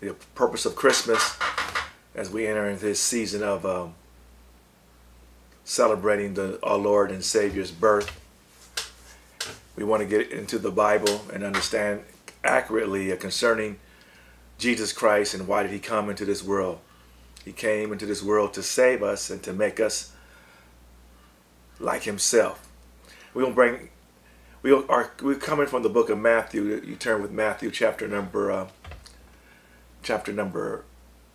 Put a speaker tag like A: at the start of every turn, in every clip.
A: the purpose of Christmas as we enter into this season of um, celebrating the our Lord and Savior's birth. We want to get into the Bible and understand accurately concerning Jesus Christ and why did he come into this world. He came into this world to save us and to make us like himself. We're going to bring, we are, we're coming from the book of Matthew. You turn with Matthew chapter number, uh, chapter number,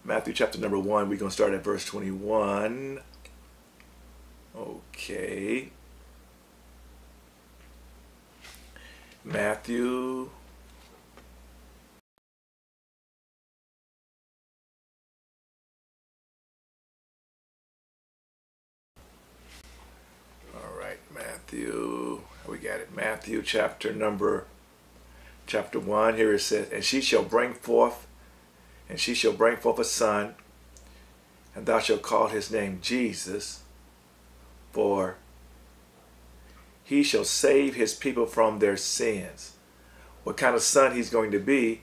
A: Matthew chapter number one. We're going to start at verse 21. Okay. Matthew All right, Matthew. We got it. Matthew chapter number chapter 1. Here it says, And she shall bring forth, and she shall bring forth a son, and thou shalt call his name Jesus, for he shall save his people from their sins. What kind of son he's going to be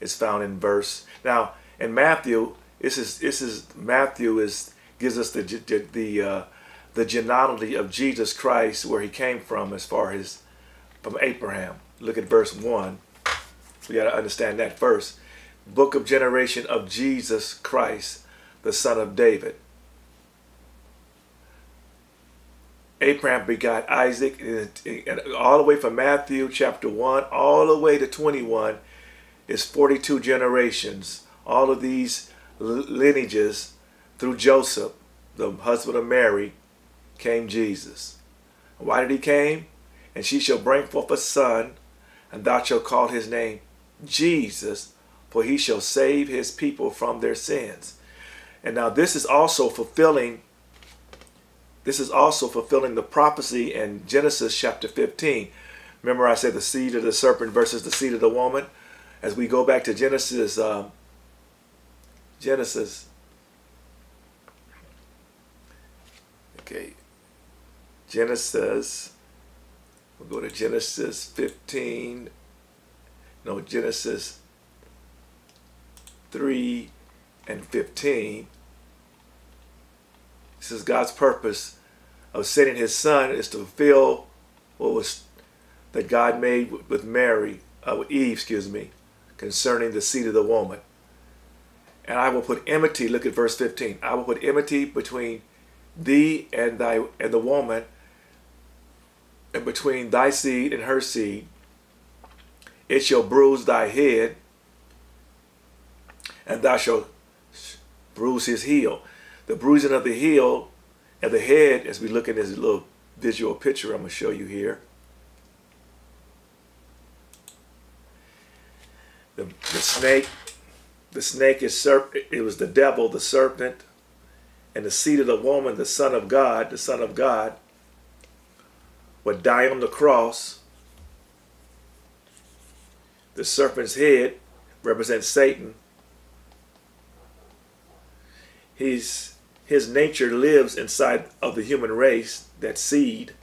A: is found in verse. Now, in Matthew, this is this is Matthew is gives us the the, the uh, the genealogy of Jesus Christ, where he came from, as far as from Abraham. Look at verse 1. We got to understand that first. Book of generation of Jesus Christ, the son of David. Abraham begot Isaac, and all the way from Matthew chapter 1 all the way to 21 is 42 generations. All of these lineages through Joseph, the husband of Mary, came Jesus. Why did he came? And she shall bring forth a son, and thou shalt call his name Jesus, for he shall save his people from their sins. And now this is also fulfilling this is also fulfilling the prophecy in Genesis chapter 15. Remember I said the seed of the serpent versus the seed of the woman? As we go back to Genesis, um, Genesis, okay, Genesis, we'll go to Genesis 15, no, Genesis 3 and 15. This is God's purpose of sending his son is to fulfill what was that God made with Mary, uh, with Eve, excuse me, concerning the seed of the woman. And I will put enmity, look at verse 15. I will put enmity between thee and thy and the woman, and between thy seed and her seed. It shall bruise thy head, and thou shalt bruise his heel. The bruising of the heel and the head, as we look at this little visual picture I'm going to show you here. The, the snake, the snake is serpent. It was the devil, the serpent, and the seed of the woman, the son of God, the son of God, would die on the cross. The serpent's head represents Satan. He's, his nature lives inside of the human race, that seed.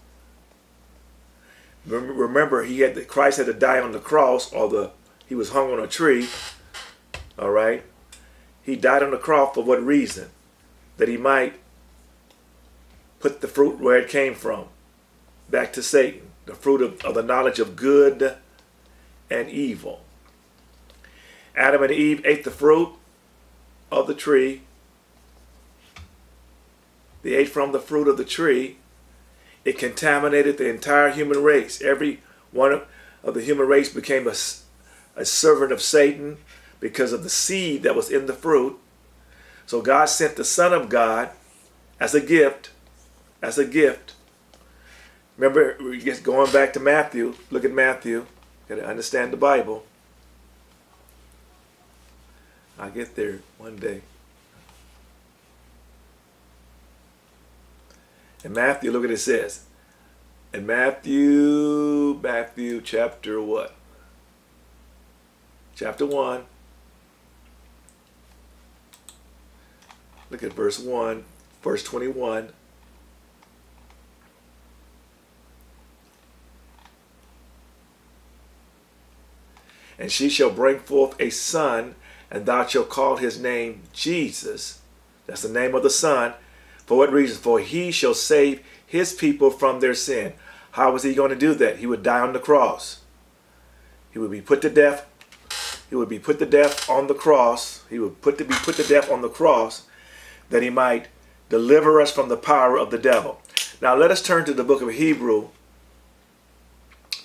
A: Remember, he had the, Christ had to die on the cross, or the he was hung on a tree. All right, he died on the cross for what reason? That he might put the fruit where it came from back to Satan, the fruit of, of the knowledge of good and evil. Adam and Eve ate the fruit of the tree. They ate from the fruit of the tree. It contaminated the entire human race. Every one of the human race became a, a servant of Satan because of the seed that was in the fruit. So God sent the Son of God as a gift, as a gift, Remember, just going back to Matthew, look at Matthew. Got to understand the Bible. I'll get there one day. In Matthew, look at it says. In Matthew, Matthew chapter what? Chapter 1. Look at verse 1, verse 21. and she shall bring forth a son, and thou shalt call his name Jesus. That's the name of the Son. For what reason? For he shall save his people from their sin. How was he going to do that? He would die on the cross. He would be put to death. He would be put to death on the cross. He would put to be put to death on the cross that he might deliver us from the power of the devil. Now let us turn to the book of Hebrew,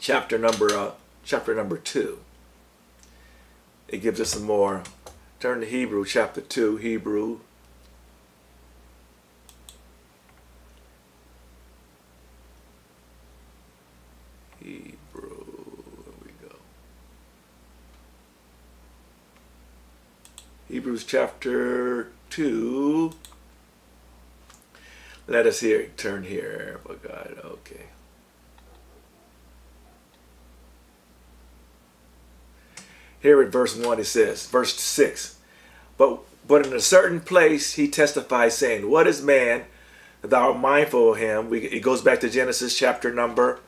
A: chapter number uh, chapter number two. It gives us some more. Turn to Hebrew chapter two. Hebrew Hebrews chapter 2. Let us here turn here for God. Okay. Here at verse 1 it says, verse 6, but, but in a certain place he testifies saying, What is man thou art mindful of him? We, it goes back to Genesis chapter number,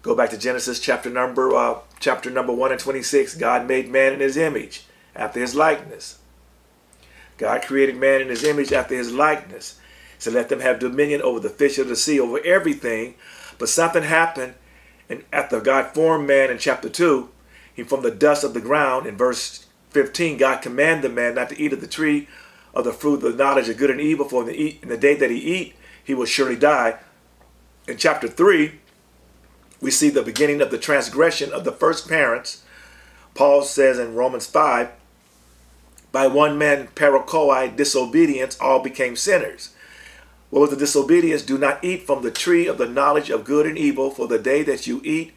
A: go back to Genesis chapter number, uh, chapter number 1 and 26. God made man in his image, after his likeness. God created man in his image after his likeness. So let them have dominion over the fish of the sea, over everything. But something happened, and after God formed man in chapter 2, he from the dust of the ground, in verse 15, God commanded the man not to eat of the tree of the fruit of the knowledge of good and evil, for in the, eat, in the day that he eat, he will surely die. In chapter 3, we see the beginning of the transgression of the first parents. Paul says in Romans 5, by one man, parakoi, disobedience, all became sinners. What was the disobedience? Do not eat from the tree of the knowledge of good and evil, for the day that you eat,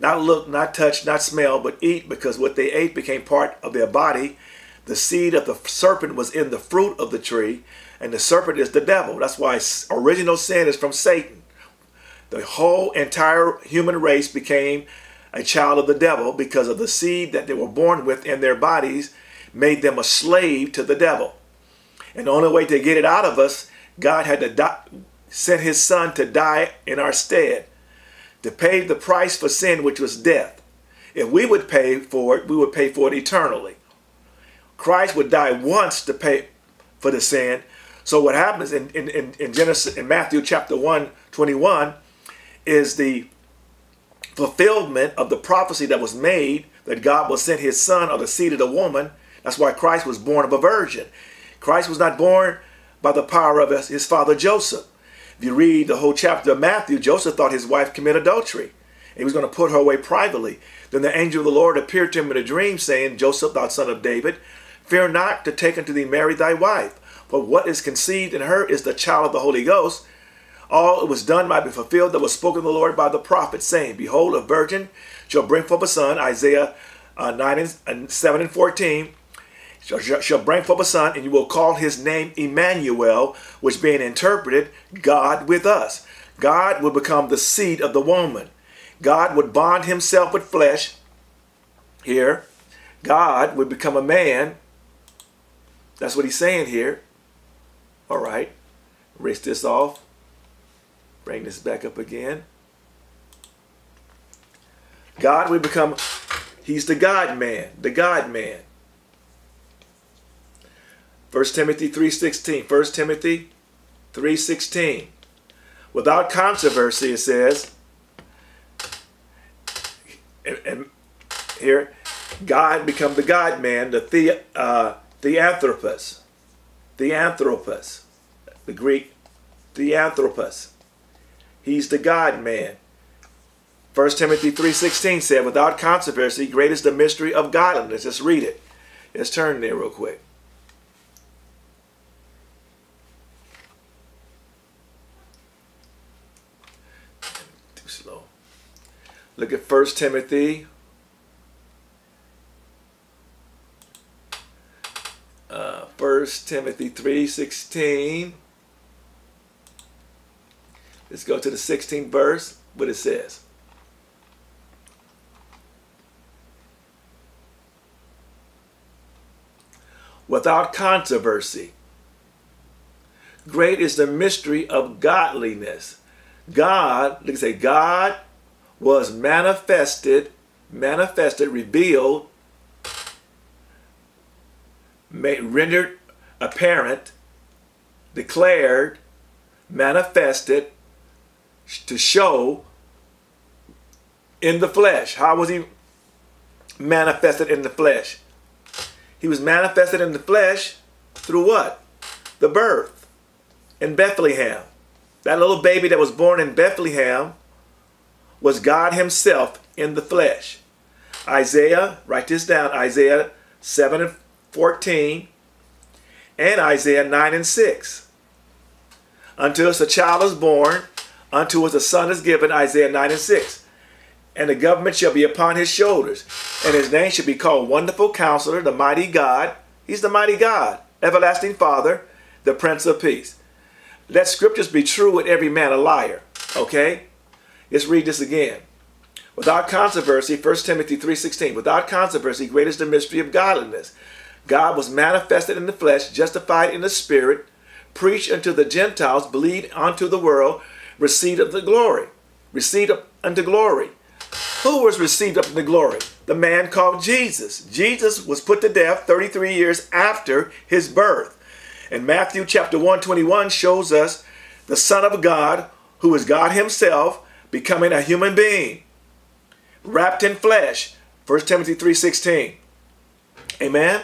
A: not look, not touch, not smell, but eat, because what they ate became part of their body. The seed of the serpent was in the fruit of the tree, and the serpent is the devil. That's why original sin is from Satan. The whole entire human race became a child of the devil because of the seed that they were born with in their bodies made them a slave to the devil. And the only way to get it out of us, God had to die, send his son to die in our stead, to pay the price for sin, which was death. If we would pay for it, we would pay for it eternally. Christ would die once to pay for the sin. So what happens in, in, in Genesis, in Matthew chapter 1, 21, is the fulfillment of the prophecy that was made that God will send his son or the seed of the woman that's why Christ was born of a virgin. Christ was not born by the power of his father Joseph. If you read the whole chapter of Matthew, Joseph thought his wife committed adultery. He was going to put her away privately. Then the angel of the Lord appeared to him in a dream, saying, Joseph, thou son of David, fear not to take unto thee Mary thy wife, for what is conceived in her is the child of the Holy Ghost. All it was done might be fulfilled that was spoken of the Lord by the prophet, saying, Behold, a virgin shall bring forth a son, Isaiah uh, 9 and 7 and 14 shall bring forth a son, and you will call his name Emmanuel, which being interpreted, God with us. God will become the seed of the woman. God would bond himself with flesh. Here, God would become a man. That's what he's saying here. All right. Erase this off. Bring this back up again. God would become, he's the God man, the God man. 1 Timothy 3.16. 1 Timothy 3.16. Without controversy, it says, and, and here, God become the God man, the, the uh, theanthropos. Theanthropos. The Greek theanthropos. He's the God man. 1 Timothy 3.16 said, without controversy, great is the mystery of godliness. Let's read it. Let's turn there real quick. Look at 1 Timothy. Uh, 1 Timothy 3.16. Let's go to the 16th verse, what it says. Without controversy. Great is the mystery of godliness. God, let's say God was manifested, manifested, revealed rendered apparent, declared, manifested, to show in the flesh. How was he manifested in the flesh? He was manifested in the flesh through what? The birth in Bethlehem. That little baby that was born in Bethlehem was God himself in the flesh. Isaiah, write this down, Isaiah 7 and 14 and Isaiah 9 and 6. Unto us a child is born, unto us a son is given, Isaiah 9 and 6. And the government shall be upon his shoulders, and his name shall be called Wonderful Counselor, the Mighty God. He's the Mighty God, Everlasting Father, the Prince of Peace. Let scriptures be true and every man a liar. Okay? Let's read this again. Without controversy, 1 Timothy 3.16, without controversy, great is the mystery of godliness. God was manifested in the flesh, justified in the spirit, preached unto the Gentiles, believed unto the world, received of the glory. Received unto glory. Who was received up glory? The man called Jesus. Jesus was put to death 33 years after his birth. And Matthew chapter 121 shows us the Son of God, who is God himself, becoming a human being, wrapped in flesh. 1 Timothy 3.16. Amen?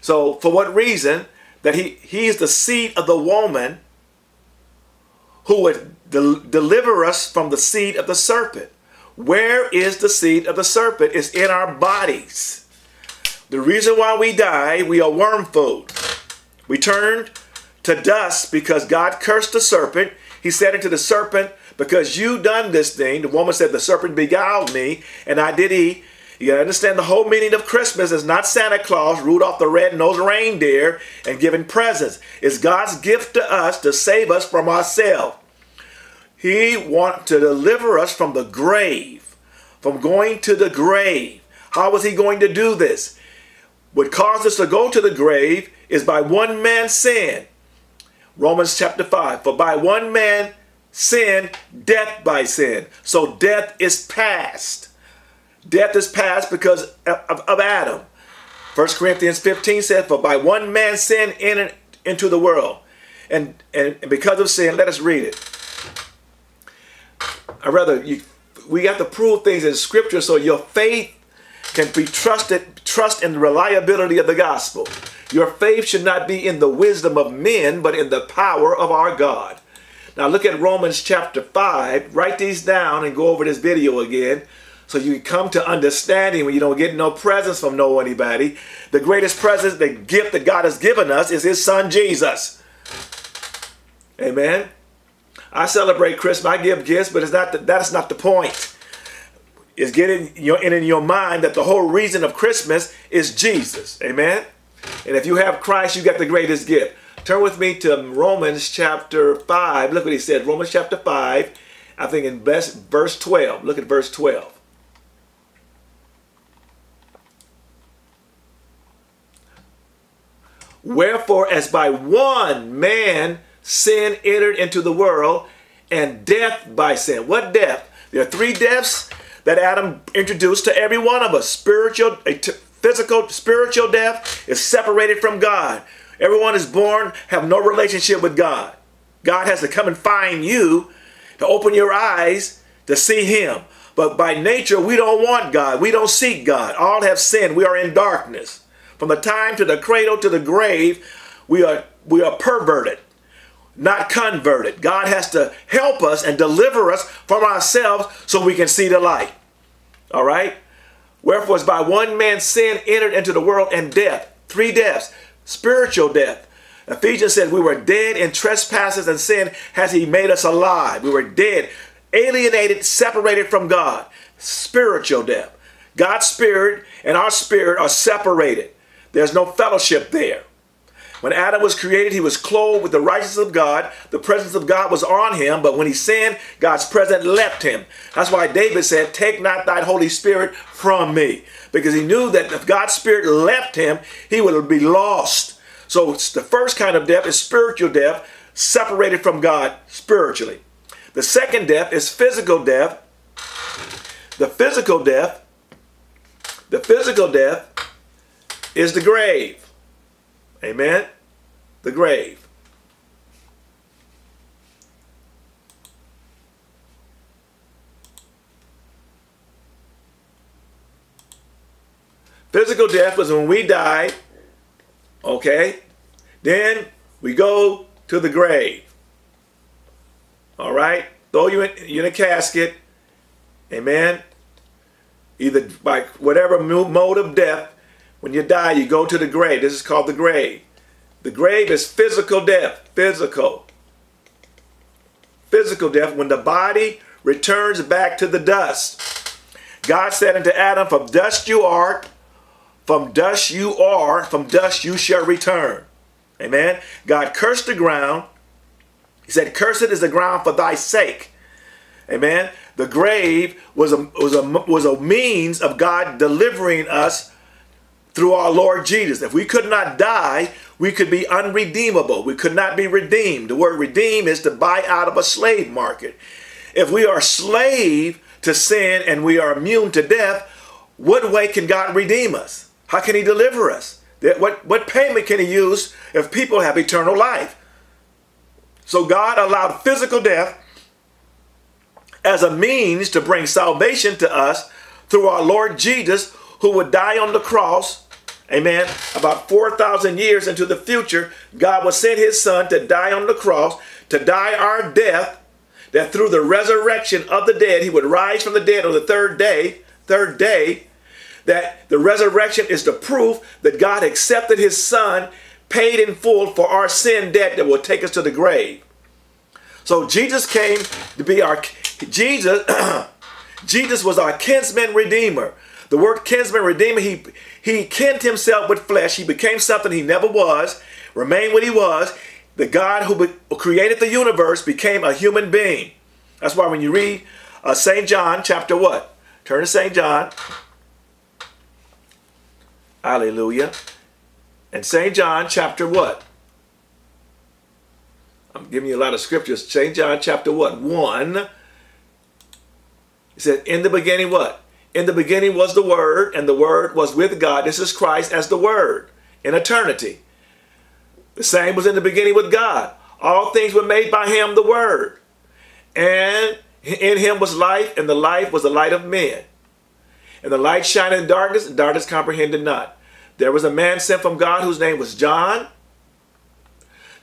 A: So for what reason? That he, he is the seed of the woman who would de deliver us from the seed of the serpent. Where is the seed of the serpent? It's in our bodies. The reason why we die, we are worm food. We turned to dust because God cursed the serpent. He said unto the serpent, because you done this thing, the woman said, the serpent beguiled me, and I did eat. You gotta understand the whole meaning of Christmas is not Santa Claus, Rudolph the red-nosed reindeer, and giving presents. It's God's gift to us to save us from ourselves. He wants to deliver us from the grave, from going to the grave. How was he going to do this? What caused us to go to the grave is by one man's sin. Romans chapter 5. For by one man sin, death by sin. So death is past. Death is past because of, of Adam. 1 Corinthians 15 says, For by one man sin entered into the world. And, and, and because of sin, let us read it. I rather you, we have to prove things in scripture so your faith can be trusted, trust in the reliability of the gospel. Your faith should not be in the wisdom of men, but in the power of our God. Now look at Romans chapter 5. Write these down and go over this video again so you come to understanding when you don't get no presents from no anybody. The greatest present, the gift that God has given us is his son Jesus. Amen. I celebrate Christmas. I give gifts, but it's not the, that's not the point. It's getting your, in your mind that the whole reason of Christmas is Jesus. Amen. And if you have Christ, you got the greatest gift. Turn with me to Romans chapter 5. Look what he said. Romans chapter 5, I think in best, verse 12. Look at verse 12. Wherefore, as by one man sin entered into the world, and death by sin. What death? There are three deaths that Adam introduced to every one of us. Spiritual, physical, spiritual death is separated from God. Everyone is born, have no relationship with God. God has to come and find you to open your eyes to see him. But by nature, we don't want God. We don't seek God. All have sinned. We are in darkness. From the time to the cradle to the grave, we are, we are perverted not converted. God has to help us and deliver us from ourselves so we can see the light. All right? Wherefore, as by one man's sin entered into the world and death, three deaths, spiritual death. Ephesians says we were dead in trespasses and sin has he made us alive. We were dead, alienated, separated from God. Spiritual death. God's spirit and our spirit are separated. There's no fellowship there. When Adam was created, he was clothed with the righteousness of God. The presence of God was on him, but when he sinned, God's presence left him. That's why David said, Take not thy Holy Spirit from me. Because he knew that if God's Spirit left him, he would be lost. So the first kind of death is spiritual death, separated from God spiritually. The second death is physical death. The physical death, the physical death is the grave. Amen? The grave. Physical death was when we die, okay? Then we go to the grave. All right? Throw you in, you in a casket. Amen? Either by whatever mode of death, when you die, you go to the grave. This is called the grave. The grave is physical death. Physical. Physical death when the body returns back to the dust. God said unto Adam, From dust you are, from dust you are, from dust you shall return. Amen. God cursed the ground. He said, Cursed is the ground for thy sake. Amen. The grave was a, was a, was a means of God delivering us through our Lord Jesus. If we could not die, we could be unredeemable. We could not be redeemed. The word redeem is to buy out of a slave market. If we are slave to sin and we are immune to death, what way can God redeem us? How can he deliver us? What, what payment can he use if people have eternal life? So God allowed physical death as a means to bring salvation to us through our Lord Jesus, who would die on the cross. Amen. About 4,000 years into the future, God will send his son to die on the cross, to die our death, that through the resurrection of the dead, he would rise from the dead on the third day, third day, that the resurrection is the proof that God accepted his son, paid in full for our sin debt that will take us to the grave. So Jesus came to be our Jesus Jesus was our kinsman redeemer. The word kinsman redeemer, he he kinned himself with flesh. He became something he never was, remained what he was. The God who created the universe became a human being. That's why when you read uh, St. John chapter what? Turn to St. John Hallelujah. And St. John chapter what? I'm giving you a lot of scriptures. St. John chapter what? 1. He said, in the beginning what? In the beginning was the Word, and the Word was with God. This is Christ as the Word in eternity. The same was in the beginning with God. All things were made by him, the Word. And in him was life, and the life was the light of men. And the light shined in darkness, and darkness comprehended not. There was a man sent from God whose name was John.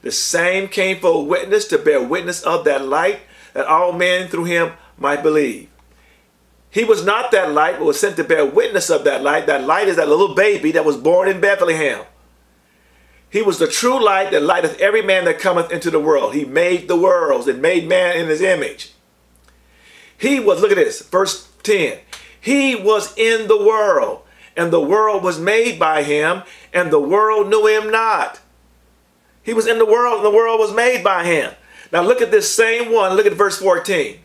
A: The same came for a witness to bear witness of that light, that all men through him might believe. He was not that light, but was sent to bear witness of that light. That light is that little baby that was born in Bethlehem. He was the true light that lighteth every man that cometh into the world. He made the worlds and made man in his image. He was, look at this, verse 10. He was in the world, and the world was made by him, and the world knew him not. He was in the world, and the world was made by him. Now look at this same one. Look at verse 14.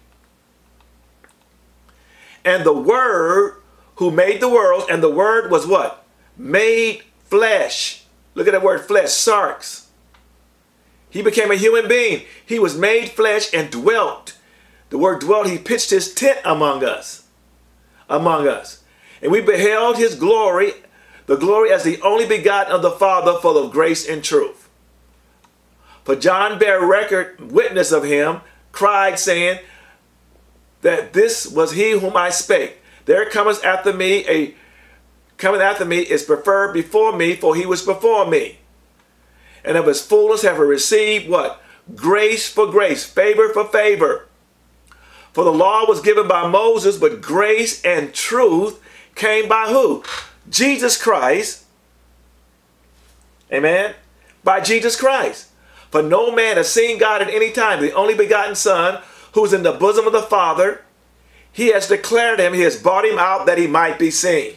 A: And the Word who made the world, and the Word was what? Made flesh. Look at that word flesh, sarx. He became a human being. He was made flesh and dwelt. The word dwelt, he pitched his tent among us among us. And we beheld his glory, the glory as the only begotten of the Father, full of grace and truth. For John bare record, witness of him, cried, saying, that this was he whom I spake. There cometh after me a coming after me is preferred before me, for he was before me. And of his fullness have I received what? Grace for grace, favor for favor. For the law was given by Moses, but grace and truth came by who? Jesus Christ. Amen. By Jesus Christ. For no man has seen God at any time. The only begotten Son, who is in the bosom of the Father, he has declared him, he has brought him out that he might be seen.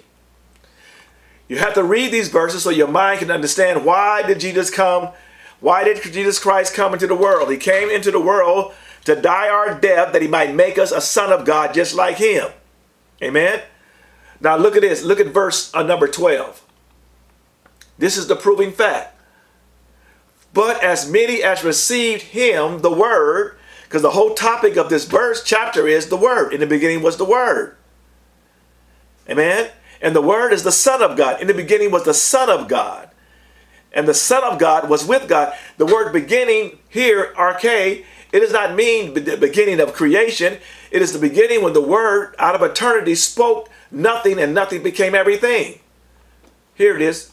A: You have to read these verses so your mind can understand why did Jesus come? Why did Jesus Christ come into the world? He came into the world to die our death that he might make us a son of God just like him. Amen. Now look at this. Look at verse uh, number 12. This is the proving fact. But as many as received him, the word, because the whole topic of this verse chapter is the word. In the beginning was the word. Amen. And the word is the son of God. In the beginning was the son of God. and the Son of God was with God. The word beginning here, arche, it does not mean the beginning of creation. It is the beginning when the word out of eternity spoke nothing and nothing became everything. Here it is.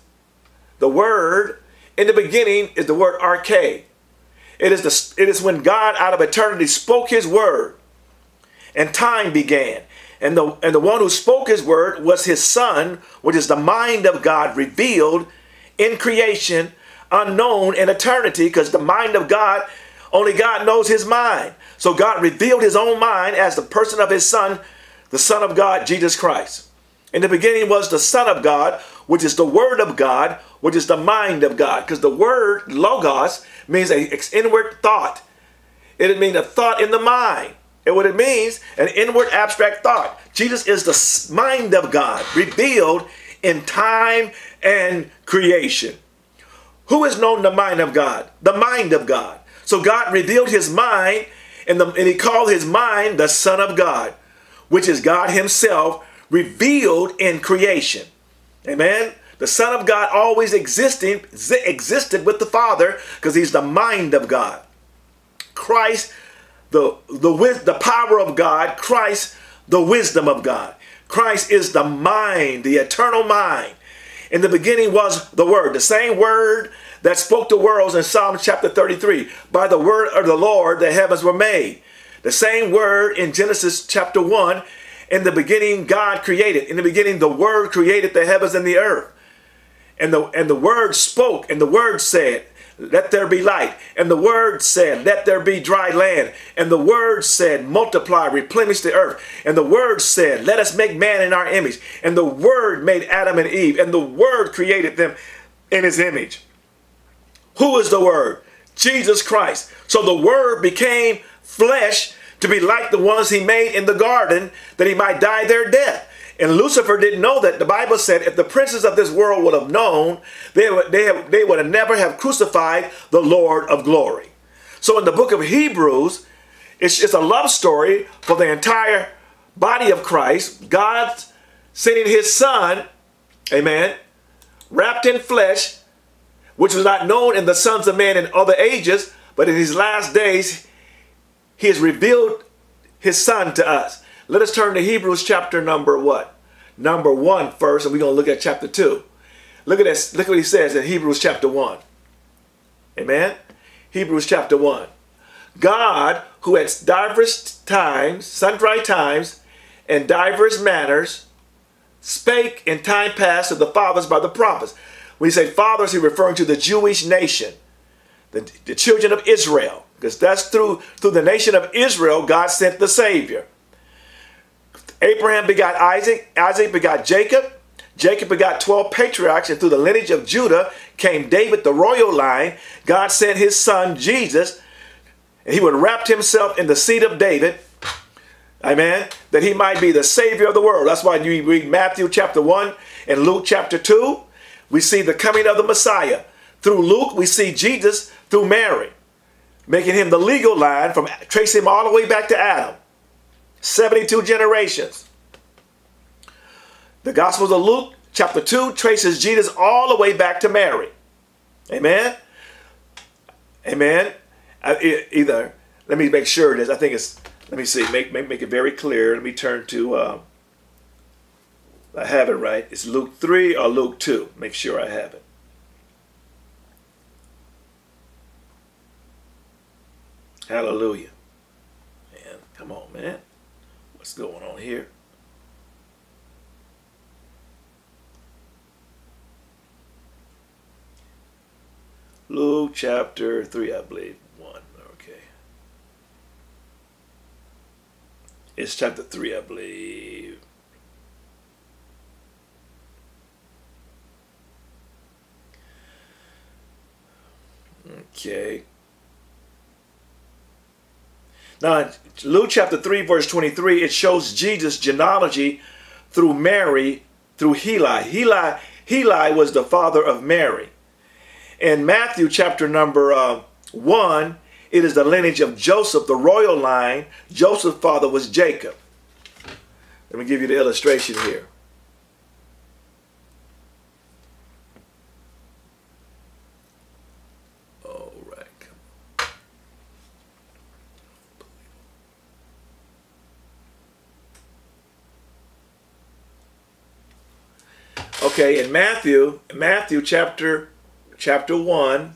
A: The word in the beginning is the word arche. It is, the, it is when God out of eternity spoke his word and time began. And the, and the one who spoke his word was his son, which is the mind of God revealed in creation, unknown in eternity, because the mind of God, only God knows his mind. So God revealed his own mind as the person of his son, the son of God, Jesus Christ. In the beginning was the son of God, which is the word of God, which is the mind of God. Because the word logos means an inward thought. It means a thought in the mind. And what it means, an inward abstract thought. Jesus is the mind of God revealed in time and creation. Who has known the mind of God? The mind of God. So God revealed his mind and, the, and he called his mind the Son of God, which is God himself revealed in creation. Amen. The Son of God always existing, existed with the Father because he's the mind of God. Christ, the, the, with the power of God. Christ, the wisdom of God. Christ is the mind, the eternal mind. In the beginning was the Word, the same Word that spoke the worlds in Psalm chapter 33. By the word of the Lord, the heavens were made. The same Word in Genesis chapter 1. In the beginning, God created. In the beginning, the Word created the heavens and the earth. And the, and the Word spoke, and the Word said, let there be light. And the word said, let there be dry land. And the word said, multiply, replenish the earth. And the word said, let us make man in our image. And the word made Adam and Eve. And the word created them in his image. Who is the word? Jesus Christ. So the word became flesh to be like the ones he made in the garden that he might die their death. And Lucifer didn't know that. The Bible said if the princes of this world would have known, they would, they, have, they would have never have crucified the Lord of glory. So in the book of Hebrews, it's, it's a love story for the entire body of Christ. God sending his son, amen, wrapped in flesh, which was not known in the sons of men in other ages, but in these last days, he has revealed his son to us. Let us turn to Hebrews chapter number what? Number one first, and we're going to look at chapter two. Look at this. Look what he says in Hebrews chapter one. Amen. Hebrews chapter one. God, who at divers times, sundry times, and divers manners, spake in time past to the fathers by the prophets. When he say fathers, he's referring to the Jewish nation, the, the children of Israel, because that's through through the nation of Israel God sent the Savior. Abraham begot Isaac, Isaac begot Jacob, Jacob begot 12 patriarchs, and through the lineage of Judah came David, the royal line. God sent his son Jesus, and he would wrap himself in the seed of David, amen, that he might be the Savior of the world. That's why you read Matthew chapter 1 and Luke chapter 2. We see the coming of the Messiah. Through Luke, we see Jesus through Mary, making him the legal line from tracing him all the way back to Adam. 72 generations. The Gospels of Luke, chapter 2, traces Jesus all the way back to Mary. Amen? Amen? Either, let me make sure it is. I think it's, let me see, make, make, make it very clear. Let me turn to, uh, I have it right. It's Luke 3 or Luke 2. Make sure I have it. Hallelujah. Man, come on, man. What's going on here? Luke chapter 3, I believe. 1. Okay. It's chapter 3, I believe. Okay. Now, Luke chapter 3, verse 23, it shows Jesus' genealogy through Mary, through Heli. Heli, Heli was the father of Mary. In Matthew chapter number uh, 1, it is the lineage of Joseph, the royal line. Joseph's father was Jacob. Let me give you the illustration here. Okay, in Matthew, Matthew chapter chapter 1,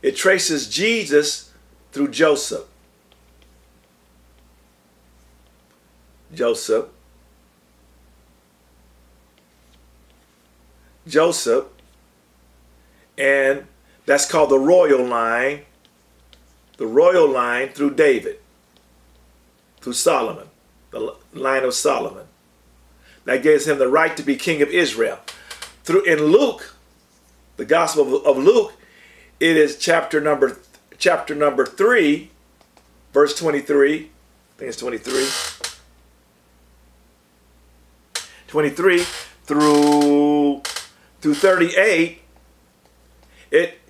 A: it traces Jesus through Joseph. Joseph. Joseph. And that's called the royal line. The royal line through David. Through Solomon. The line of Solomon. That gives him the right to be king of Israel. Through in Luke, the Gospel of, of Luke, it is chapter number chapter number 3, verse 23. I think it's 23. 23 through through 38 it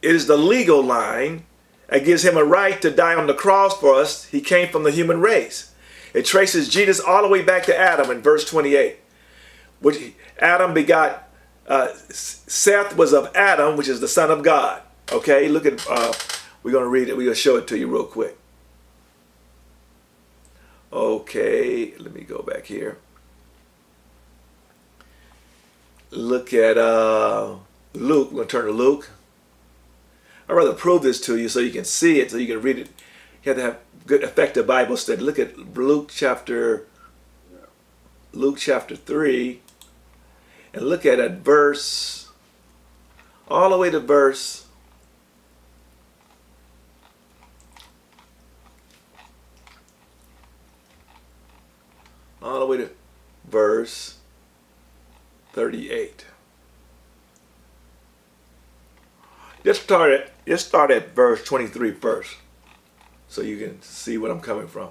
A: is the legal line that gives him a right to die on the cross for us he came from the human race it traces jesus all the way back to adam in verse 28 which adam begot uh, seth was of adam which is the son of god okay look at uh, we're going to read it we're going to show it to you real quick okay let me go back here look at uh, Luke. We're going to turn to Luke. I'd rather prove this to you so you can see it, so you can read it. You have to have good effective Bible study. Look at Luke chapter Luke chapter 3 and look at that verse all the way to verse all the way to verse 38. Just start at, just start at verse 23 first, so you can see what I'm coming from.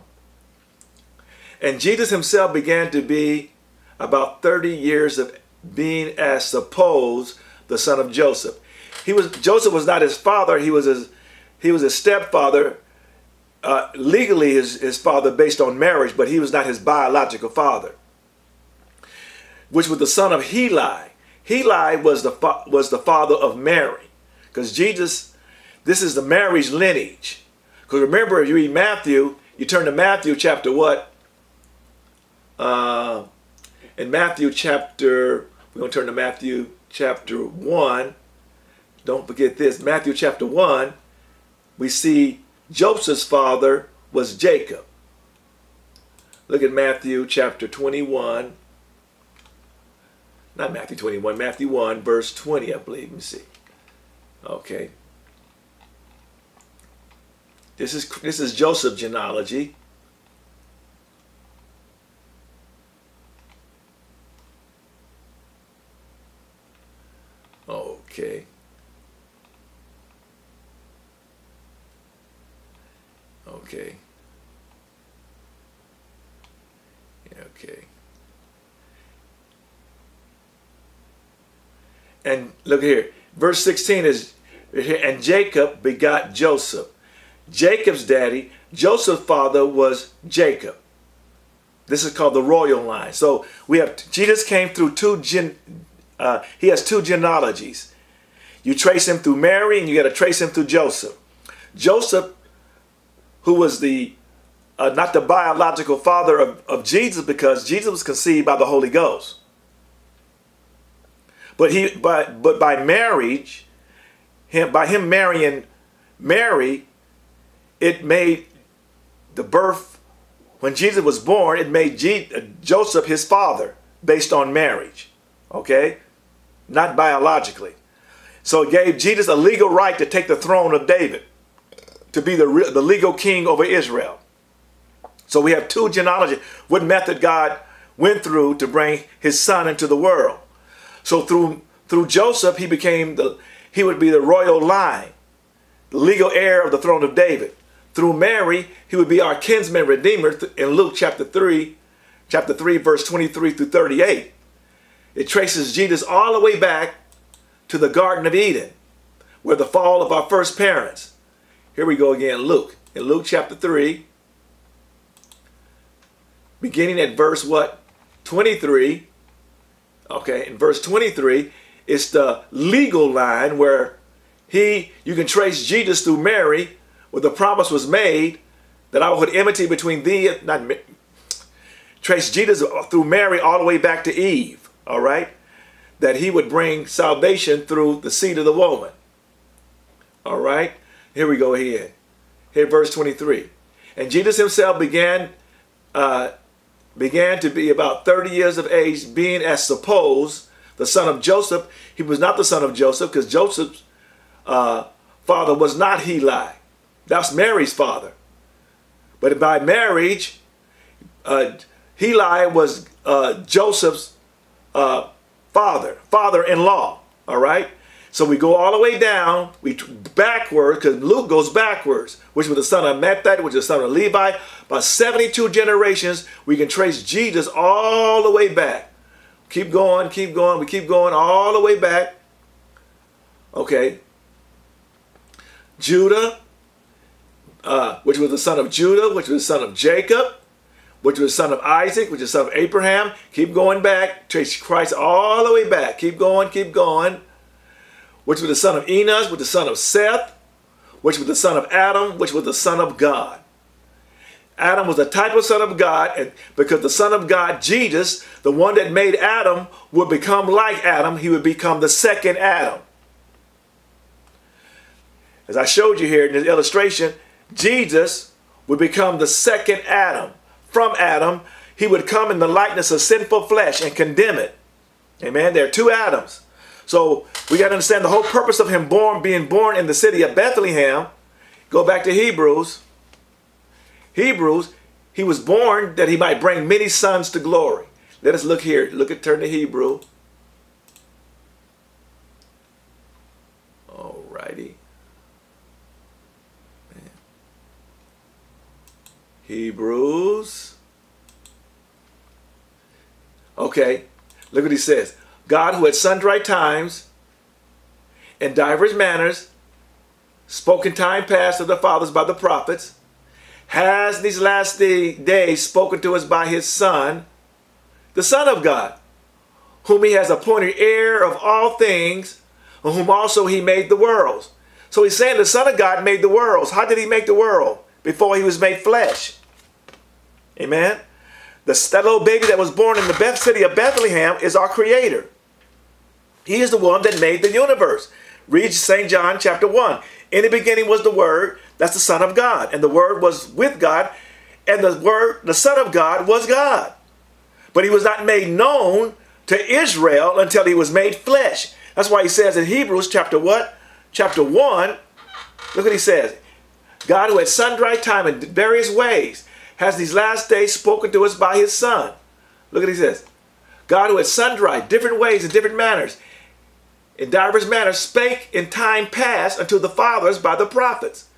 A: And Jesus himself began to be about 30 years of being as supposed the son of Joseph. He was Joseph was not his father, he was his he was his stepfather, uh, legally his, his father based on marriage, but he was not his biological father which was the son of Heli. Heli was the, was the father of Mary. Because Jesus, this is the marriage lineage. Because remember, if you read Matthew, you turn to Matthew chapter what? Uh, in Matthew chapter, we're going to turn to Matthew chapter 1. Don't forget this. Matthew chapter 1, we see Joseph's father was Jacob. Look at Matthew chapter 21 not Matthew 21, Matthew 1, verse 20, I believe. Let me see. Okay. This is this is Joseph genealogy. Okay. Okay. Okay. And look here, verse 16 is, and Jacob begot Joseph. Jacob's daddy, Joseph's father was Jacob. This is called the royal line. So we have, Jesus came through two, gen, uh, he has two genealogies. You trace him through Mary and you got to trace him through Joseph. Joseph, who was the, uh, not the biological father of, of Jesus because Jesus was conceived by the Holy Ghost. But he but but by marriage, him by him marrying Mary, it made the birth when Jesus was born, it made G, uh, Joseph his father based on marriage. Okay? Not biologically. So it gave Jesus a legal right to take the throne of David, to be the, the legal king over Israel. So we have two genealogies, what method God went through to bring his son into the world. So through through Joseph, he became the he would be the royal line, the legal heir of the throne of David. Through Mary, he would be our kinsman redeemer in Luke chapter 3, chapter 3, verse 23 through 38. It traces Jesus all the way back to the Garden of Eden, where the fall of our first parents. Here we go again, Luke. In Luke chapter 3, beginning at verse what? 23 Okay, in verse 23, it's the legal line where he, you can trace Jesus through Mary, where the promise was made that I would put enmity between thee, not trace Jesus through Mary all the way back to Eve. all right, that he would bring salvation through the seed of the woman. All right, here we go here. Here, verse 23. And Jesus himself began uh, began to be about 30 years of age, being as supposed the son of Joseph. He was not the son of Joseph because Joseph's uh, father was not Heli. That's Mary's father. But by marriage, uh, Heli was uh, Joseph's uh, father, father-in-law. All right. So we go all the way down, we backwards, because Luke goes backwards, which was the son of Matthat, which was the son of Levi. By 72 generations, we can trace Jesus all the way back. Keep going, keep going, we keep going all the way back. Okay. Judah, uh, which was the son of Judah, which was the son of Jacob, which was the son of Isaac, which is the son of Abraham. Keep going back, trace Christ all the way back. Keep going, keep going which was the son of Enos, which was the son of Seth, which was the son of Adam, which was the son of God. Adam was a type of son of God, and because the son of God, Jesus, the one that made Adam, would become like Adam, he would become the second Adam. As I showed you here in this illustration, Jesus would become the second Adam. From Adam, he would come in the likeness of sinful flesh and condemn it. Amen. There are two Adams. So we got to understand the whole purpose of him born, being born in the city of Bethlehem. Go back to Hebrews. Hebrews, he was born that he might bring many sons to glory. Let us look here. Look at turn to Hebrew. Hebrews. Okay. Look what he says. God, who at sundry times, in divers manners, spoke in time past to the fathers by the prophets, has these last day, days spoken to us by his Son, the Son of God, whom he has appointed heir of all things, and whom also he made the worlds. So he's saying the Son of God made the worlds. How did he make the world? Before he was made flesh. Amen. The little baby that was born in the Beth city of Bethlehem is our creator. He is the one that made the universe. Read St. John chapter 1. In the beginning was the Word, that's the Son of God. And the Word was with God, and the Word, the Son of God, was God. But he was not made known to Israel until he was made flesh. That's why he says in Hebrews chapter what? Chapter 1, look what he says. God who at sundry time in various ways has these last days spoken to us by his Son. Look what he says. God who at sundry different ways and different manners in divers manners spake in time past unto the fathers by the prophets.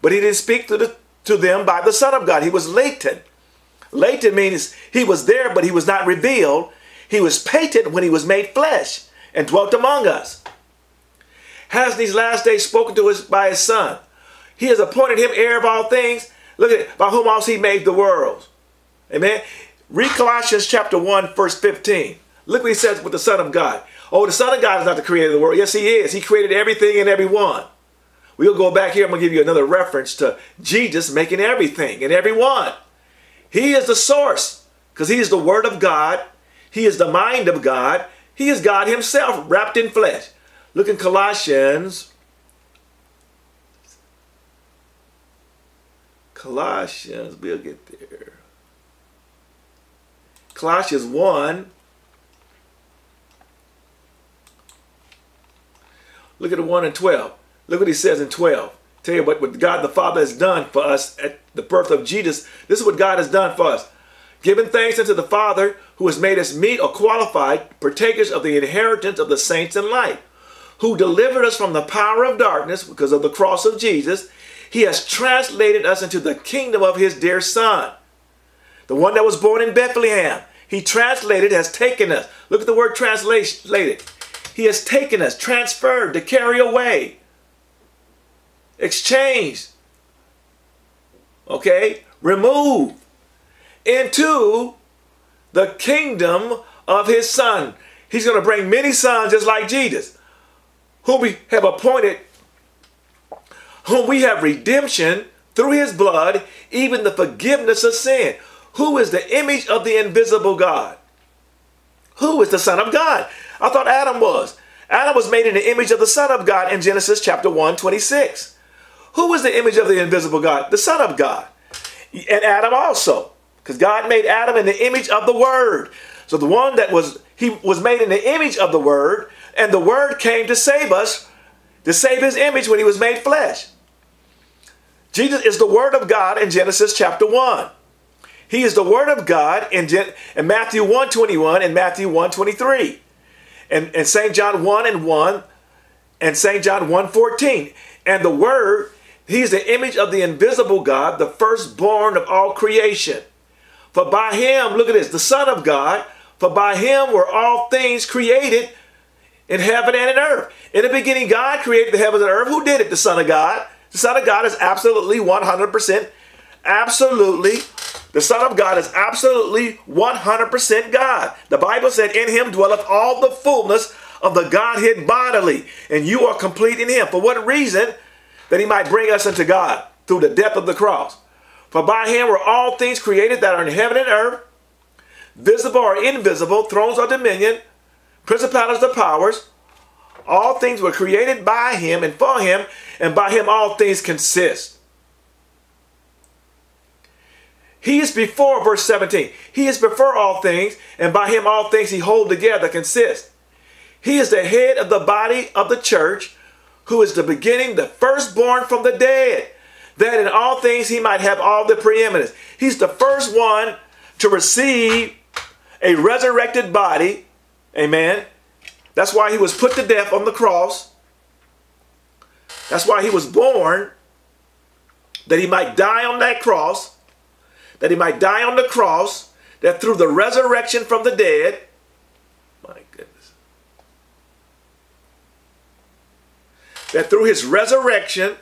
A: But he didn't speak to, the, to them by the Son of God. He was latent. Latent means he was there, but he was not revealed. He was patent when he was made flesh and dwelt among us. Has these last days spoken to us by his Son. He has appointed him heir of all things. Look at by whom also he made the world. Amen. Read Colossians chapter 1, verse 15. Look what he says with the Son of God. Oh, the Son of God is not the creator of the world. Yes, he is. He created everything and everyone. We'll go back here. I'm going to give you another reference to Jesus making everything and everyone. He is the source because he is the Word of God. He is the mind of God. He is God himself wrapped in flesh. Look in Colossians. Colossians, we'll get there. Colossians 1 Look at the 1 and 12. Look what he says in 12. Tell you what, what God the Father has done for us at the birth of Jesus. This is what God has done for us. Giving thanks unto the Father who has made us meet or qualified partakers of the inheritance of the saints in light, who delivered us from the power of darkness because of the cross of Jesus. He has translated us into the kingdom of his dear Son, the one that was born in Bethlehem. He translated, has taken us. Look at the word translated. He has taken us, transferred, to carry away, exchanged, okay, remove into the kingdom of his son. He's going to bring many sons just like Jesus, whom we have appointed, whom we have redemption through his blood, even the forgiveness of sin. Who is the image of the invisible God? Who is the Son of God? I thought Adam was. Adam was made in the image of the Son of God in Genesis chapter 1, 26. Who was the image of the invisible God? The Son of God. And Adam also. Because God made Adam in the image of the Word. So the one that was, he was made in the image of the Word, and the Word came to save us, to save his image when he was made flesh. Jesus is the Word of God in Genesis chapter 1. He is the Word of God in, Gen- in Matthew 1 21 and Matthew 1 23. And, and St. John 1 and 1 and St. John 1 14. And the Word, He is the image of the invisible God, the firstborn of all creation. For by Him, look at this, the Son of God, for by Him were all things created in heaven and in earth. In the beginning, God created the heavens and earth. Who did it? The Son of God. The Son of God is absolutely 100%, absolutely, the Son of God is absolutely 100% God. The Bible said, In him dwelleth all the fullness of the Godhead bodily, and you are complete in him. For what reason? That he might bring us into God through the death of the cross. For by him were all things created that are in heaven and earth, visible or invisible, thrones or dominion, principalities or powers. All things were created by him and for him, and by him all things consist. He is before, verse 17, he is before all things, and by him all things he hold together consist. He is the head of the body of the church, who is the beginning, the firstborn from the dead, that in all things he might have all the preeminence. He's the first one to receive a resurrected body. Amen. That's why he was put to death on the cross. That's why he was born, that he might die on that cross, that he might die on the cross, that through the resurrection from the dead, my goodness, that through his resurrection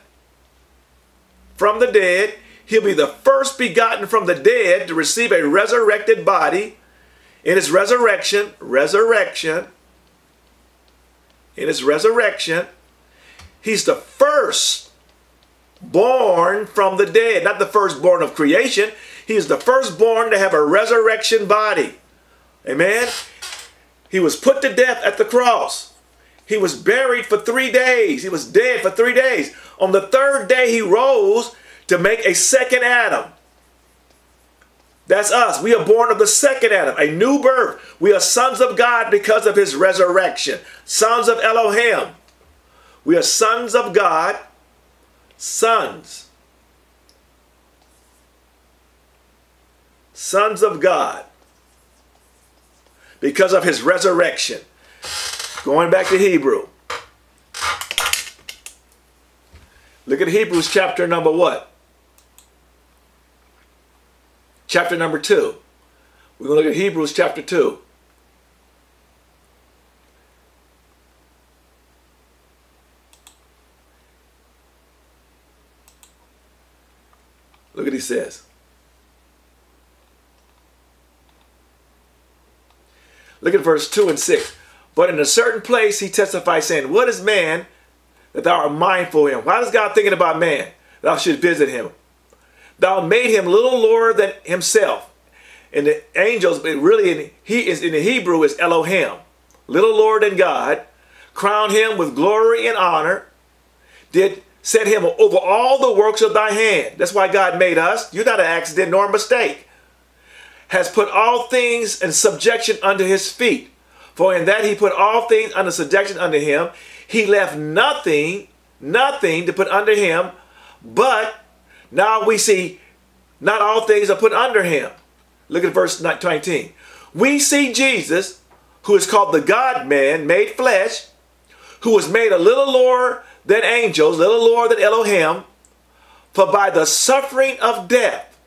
A: from the dead, he'll be the first begotten from the dead to receive a resurrected body in his resurrection, resurrection, in his resurrection, He's the first born from the dead, not the firstborn of creation. He is the firstborn to have a resurrection body. Amen. He was put to death at the cross. He was buried for three days. He was dead for three days. On the third day, he rose to make a second Adam. That's us. We are born of the second Adam, a new birth. We are sons of God because of his resurrection, sons of Elohim. We are sons of God, sons. Sons of God because of his resurrection. Going back to Hebrew. Look at Hebrews chapter number what? Chapter number 2. We're going to look at Hebrews chapter 2. Look what he says. Look at verse 2 and 6. But in a certain place he testifies, saying, What is man that thou art mindful of him? Why is God thinking about man? Thou should visit him. Thou made him little lower than himself. And the angels, but really in, he is in the Hebrew is Elohim, little lower than God, crowned him with glory and honor, did set him over all the works of thy hand. That's why God made us. You're not an accident nor a mistake. Has put all things in subjection under his feet. For in that he put all things under subjection under him. He left nothing, nothing to put under him. But now we see not all things are put under him. Look at verse 19. We see Jesus, who is called the God man, made flesh, who was made a little lower than angels, little lower than Elohim, for by the suffering of death,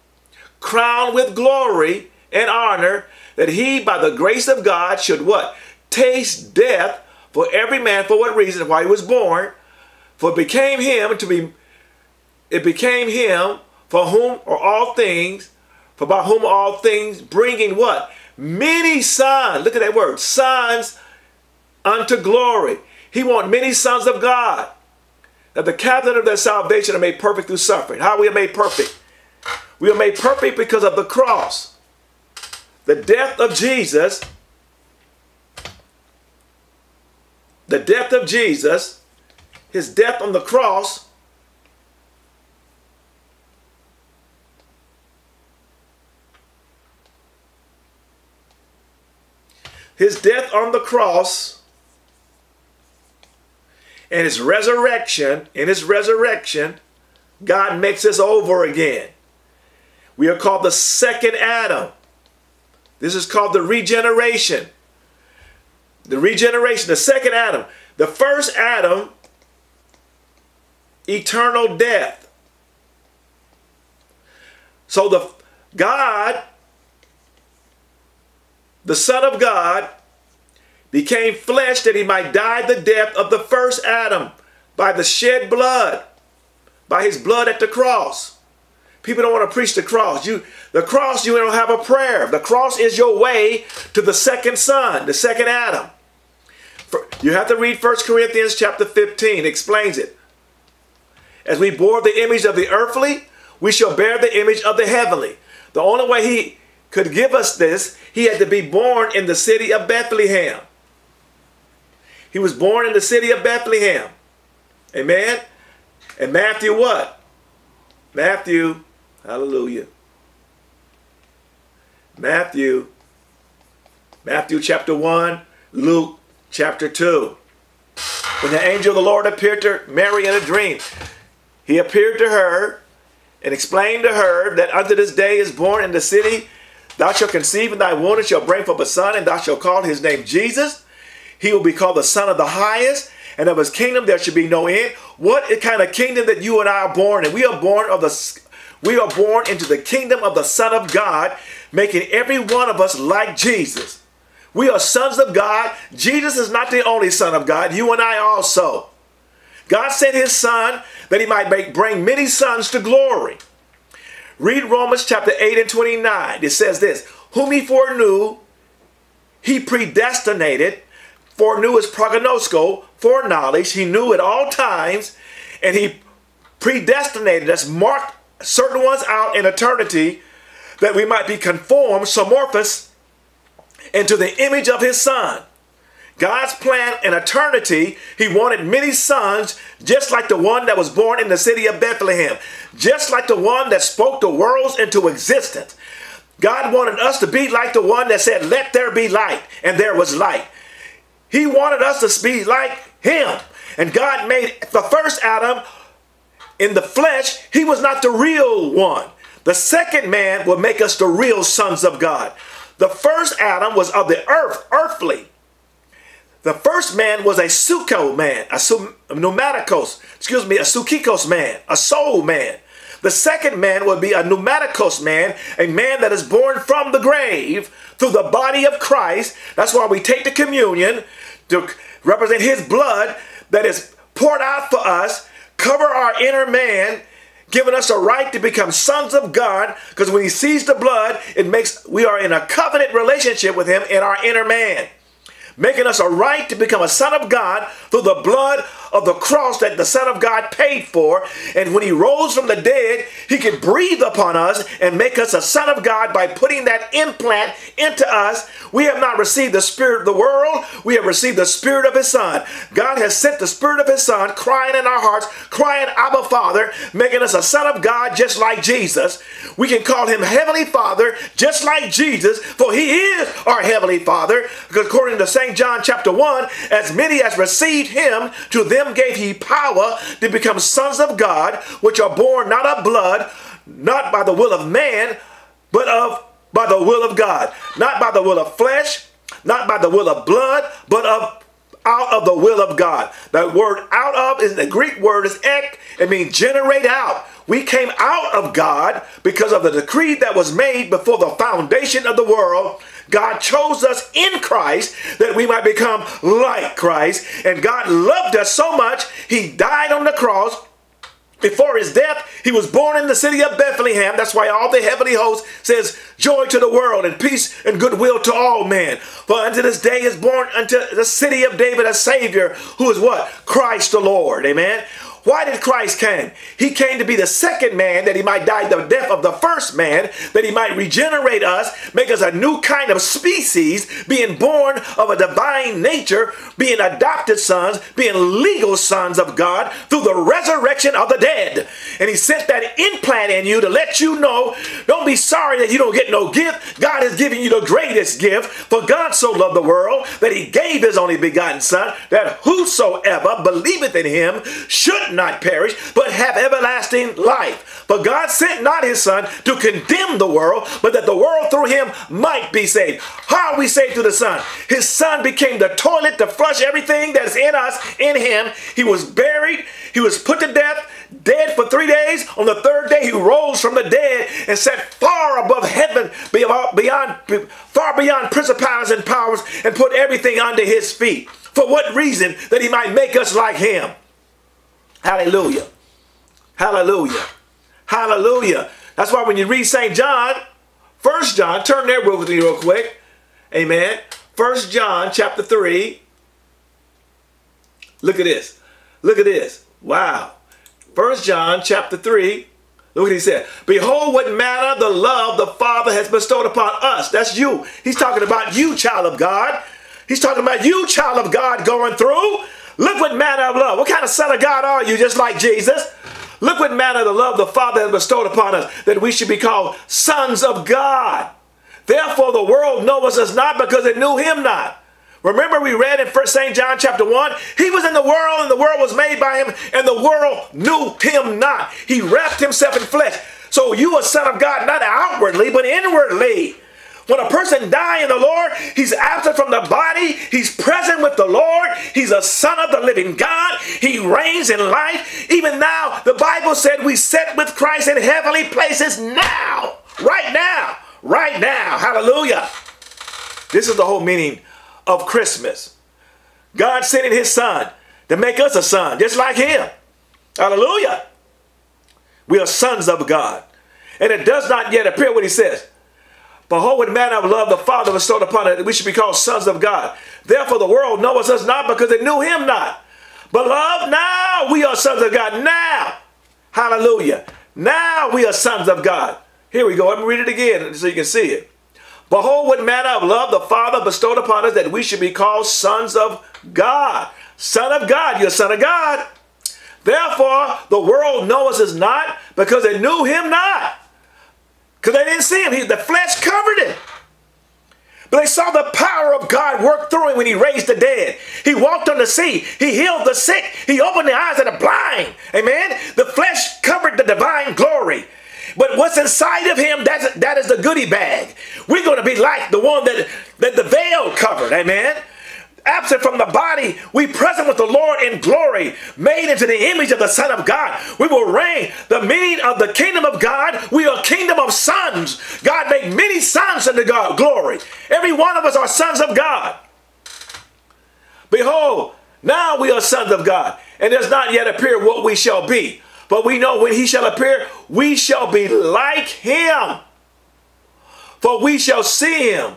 A: crowned with glory and honor, that he, by the grace of God, should what? Taste death for every man for what reason? Why he was born. For it became him to be, it became him for whom are all things, for by whom all things, bringing what? Many sons, look at that word, sons unto glory. He want many sons of God that the captain of their salvation are made perfect through suffering. How we are made perfect? We are made perfect because of the cross. The death of Jesus the death of Jesus, his death on the cross, his death on the cross and his resurrection, in his resurrection, God makes us over again. We are called the second Adam. This is called the regeneration. The regeneration, the second Adam. The first Adam, eternal death. So the God, the Son of God, became flesh that he might die the death of the first Adam by the shed blood, by his blood at the cross. People don't want to preach the cross. You, the cross, you don't have a prayer. The cross is your way to the second son, the second Adam. You have to read 1 Corinthians chapter 15. explains it. As we bore the image of the earthly, we shall bear the image of the heavenly. The only way he could give us this, he had to be born in the city of Bethlehem. He was born in the city of Bethlehem. Amen. And Matthew what? Matthew, hallelujah. Matthew, Matthew chapter 1, Luke chapter 2. When the angel of the Lord appeared to Mary in a dream, he appeared to her and explained to her that unto this day is born in the city, thou shalt conceive in thy womb and bring forth a son, and thou shalt call his name Jesus. He will be called the Son of the Highest, and of his kingdom there should be no end. What kind of kingdom that you and I are born in? We are born of the we are born into the kingdom of the Son of God, making every one of us like Jesus. We are sons of God. Jesus is not the only Son of God. You and I also. God sent his Son that he might make, bring many sons to glory. Read Romans chapter 8 and 29. It says this Whom he foreknew, he predestinated foreknew his proginosko, foreknowledge. He knew at all times, and he predestinated us, marked certain ones out in eternity, that we might be conformed, summorphos, into the image of his son. God's plan in eternity, he wanted many sons, just like the one that was born in the city of Bethlehem, just like the one that spoke the worlds into existence. God wanted us to be like the one that said, Let there be light, and there was light. He wanted us to be like him. And God made the first Adam in the flesh. He was not the real one. The second man will make us the real sons of God. The first Adam was of the earth, earthly. The first man was a suko man, a pneumaticos, excuse me, a psuchikos man, a soul man. The second man would be a pneumaticos man, a man that is born from the grave through the body of Christ. That's why we take the communion to represent his blood that is poured out for us, cover our inner man, giving us a right to become sons of God because when he sees the blood, it makes we are in a covenant relationship with him in our inner man making us a right to become a son of God through the blood of the cross that the Son of God paid for. And when he rose from the dead, he could breathe upon us and make us a son of God by putting that implant into us. We have not received the spirit of the world, we have received the spirit of his son. God has sent the spirit of his son crying in our hearts, crying, Abba Father, making us a son of God just like Jesus. We can call him Heavenly Father just like Jesus, for he is our Heavenly Father. According to St. John chapter 1, as many as received him, to them them gave he power to become sons of God, which are born not of blood, not by the will of man, but of by the will of God. Not by the will of flesh, not by the will of blood, but of out of the will of God. That word out of is the Greek word is ek. It means generate out. We came out of God because of the decree that was made before the foundation of the world. God chose us in Christ that we might become like Christ. And God loved us so much, He died on the cross before his death, he was born in the city of Bethlehem. That's why all the heavenly host says, Joy to the world and peace and goodwill to all men. For unto this day is born unto the city of David a Savior, who is what? Christ the Lord. Amen. Why did Christ come? He came to be the second man that he might die the death of the first man, that he might regenerate us, make us a new kind of species, being born of a divine nature, being adopted sons, being legal sons of God through the resurrection of the dead. And he sent that implant in you to let you know, don't be sorry that you don't get no gift. God has given you the greatest gift. For God so loved the world that he gave his only begotten son, that whosoever believeth in him should not perish, but have everlasting life. For God sent not his son to condemn the world, but that the world through him might be saved. How are we saved through the son? His son became the toilet to flush everything that's in us in him. He was buried, he was put to death, dead for three days. On the third day, he rose from the dead and sat far above heaven, beyond far beyond principalities and powers, and put everything under his feet. For what reason? That he might make us like him. Hallelujah. Hallelujah. Hallelujah. That's why when you read St. John, First John, turn there me real quick. Amen. First John chapter 3. Look at this. Look at this. Wow. First John chapter 3. Look what he said. Behold what manner the love the Father has bestowed upon us. That's you. He's talking about you, child of God. He's talking about you, child of God, going through. Look what manner of love. What kind of son of God are you, just like Jesus? Look what manner of love the Father has bestowed upon us, that we should be called sons of God. Therefore the world knows us not because it knew him not. Remember we read in 1 St. John chapter 1, he was in the world and the world was made by him and the world knew him not. He wrapped himself in flesh. So you a son of God, not outwardly, but inwardly. When a person die in the Lord, he's absent from the body. He's present with the Lord. He's a son of the living God. He reigns in life. Even now, the Bible said we sit with Christ in heavenly places now. Right now. Right now. Hallelujah. This is the whole meaning of Christmas. God sending his son to make us a son, just like him. Hallelujah. We are sons of God. And it does not yet appear what he says. Behold, what manner of love the Father bestowed upon us, that we should be called sons of God. Therefore, the world knoweth us not because it knew him not. Beloved, now we are sons of God. Now, hallelujah. Now we are sons of God. Here we go. Let me read it again so you can see it. Behold, what manner of love the Father bestowed upon us that we should be called sons of God. Son of God, you're son of God. Therefore, the world knows us not because it knew him not. Because they didn't see him. He, the flesh covered him. But they saw the power of God work through him when he raised the dead. He walked on the sea. He healed the sick. He opened the eyes of the blind. Amen. The flesh covered the divine glory. But what's inside of him, that's, that is the goodie bag. We're going to be like the one that, that the veil covered. Amen absent from the body, we present with the Lord in glory, made into the image of the Son of God. We will reign. The meaning of the kingdom of God, we are kingdom of sons. God made many sons unto God, glory. Every one of us are sons of God. Behold, now we are sons of God, and does not yet appear what we shall be. But we know when he shall appear, we shall be like him. For we shall see him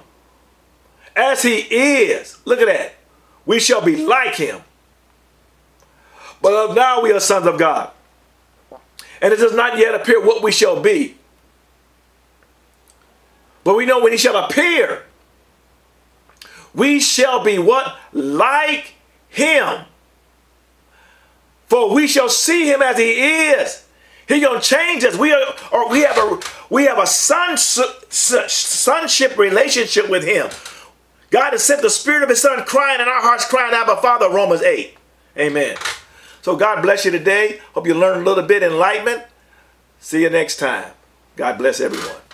A: as he is. Look at that. We shall be like him. But now we are sons of God. And it does not yet appear what we shall be. But we know when he shall appear, we shall be what? Like him. For we shall see him as he is. He gonna change us. We are, or we have a we have a son, sonship relationship with him. God has sent the Spirit of His Son crying in our hearts, crying out, Abba Father, Romans 8. Amen. So God bless you today. Hope you learned a little bit enlightenment. See you next time. God bless everyone.